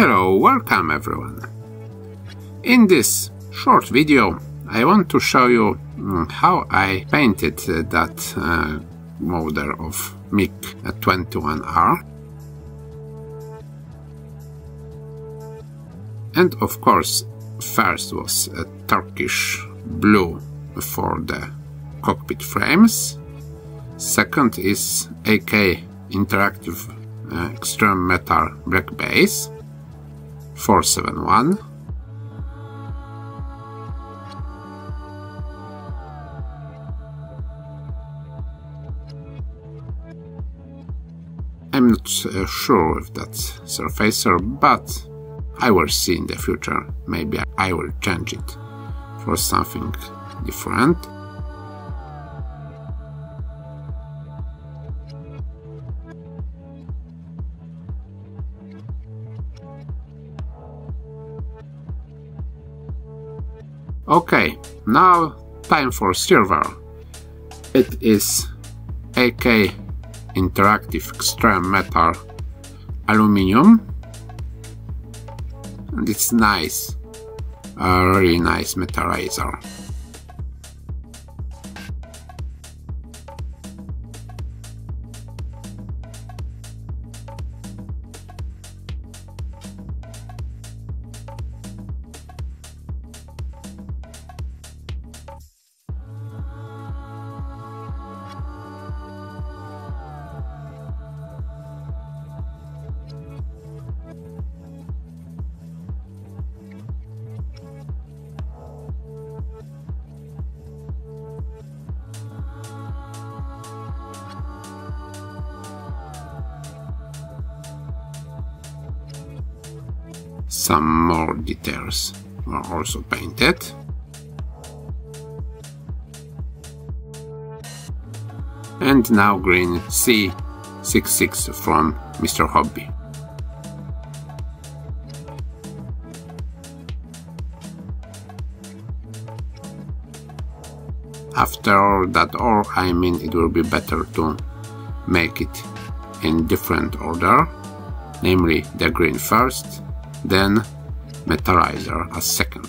Hello, welcome everyone. In this short video I want to show you mm, how I painted uh, that uh, model of MiG-21R and of course first was a Turkish blue for the cockpit frames. Second is AK interactive uh, Xtreme Metal black base 471 I'm not uh, sure if that's surfacer, but I will see in the future. Maybe I will change it for something different. Okay, now time for silver. It is AK Interactive Xtreme Metal Aluminium and it's nice, a really nice metallizer. Some more details are also painted. And now green C66 from Mr. Hobby. After all that or I mean it will be better to make it in different order, namely the green first, then metallizer as second.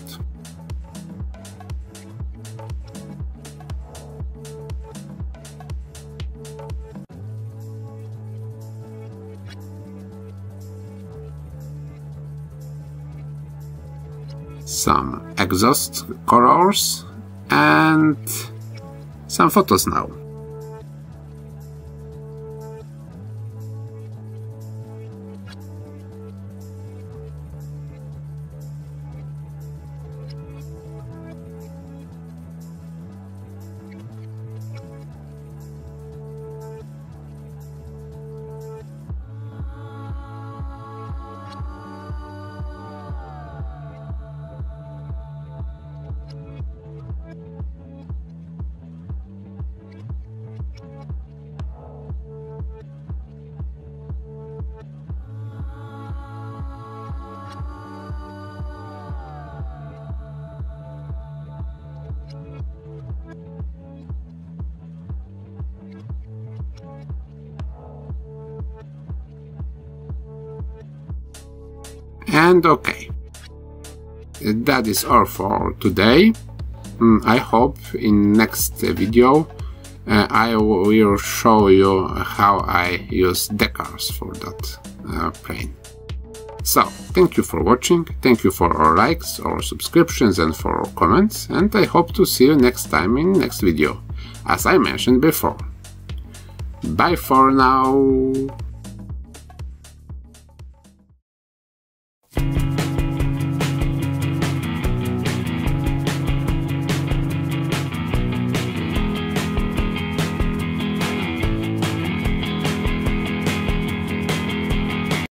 Some exhaust colors and some photos now. And okay, that is all for today. Mm, I hope in next video uh, I will show you how I use decals for that uh, plane. So, thank you for watching, thank you for all likes or subscriptions and for all comments, and I hope to see you next time in next video, as I mentioned before. Bye for now!